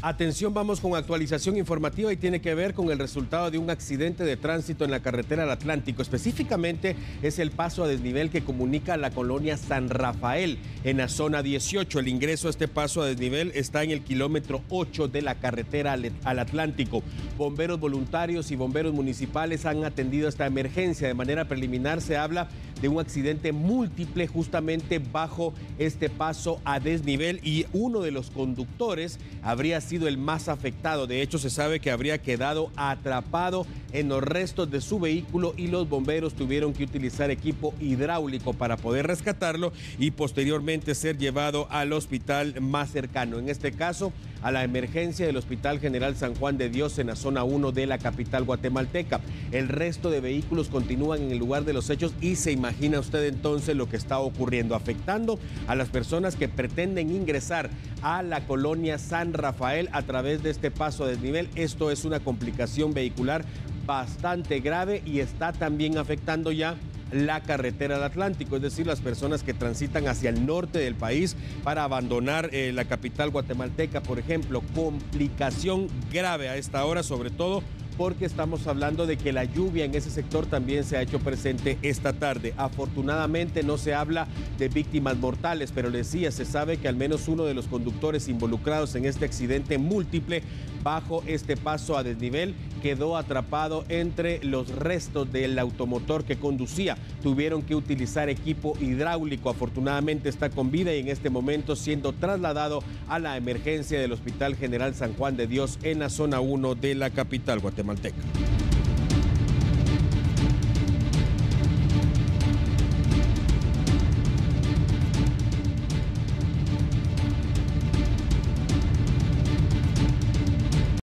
Atención, vamos con actualización informativa y tiene que ver con el resultado de un accidente de tránsito en la carretera del Atlántico. Específicamente es el paso a desnivel que comunica la colonia San Rafael en la zona 18. El ingreso a este paso a desnivel está en el kilómetro 8 de la carretera al Atlántico. Bomberos voluntarios y bomberos municipales han atendido esta emergencia. De manera preliminar se habla de un accidente múltiple justamente bajo este paso a desnivel y uno de los conductores habría sido el más afectado. De hecho, se sabe que habría quedado atrapado en los restos de su vehículo y los bomberos tuvieron que utilizar equipo hidráulico para poder rescatarlo y posteriormente ser llevado al hospital más cercano. En este caso, a la emergencia del Hospital General San Juan de Dios en la zona 1 de la capital guatemalteca. El resto de vehículos continúan en el lugar de los hechos y se imagina usted entonces lo que está ocurriendo, afectando a las personas que pretenden ingresar a la colonia San Rafael a través de este paso de desnivel. Esto es una complicación vehicular bastante grave y está también afectando ya la carretera del Atlántico, es decir, las personas que transitan hacia el norte del país para abandonar eh, la capital guatemalteca, por ejemplo, complicación grave a esta hora, sobre todo porque estamos hablando de que la lluvia en ese sector también se ha hecho presente esta tarde. Afortunadamente no se habla de víctimas mortales, pero decía, se sabe que al menos uno de los conductores involucrados en este accidente múltiple bajo este paso a desnivel quedó atrapado entre los restos del automotor que conducía. Tuvieron que utilizar equipo hidráulico. Afortunadamente está con vida y en este momento siendo trasladado a la emergencia del Hospital General San Juan de Dios en la zona 1 de la capital guatemalteca.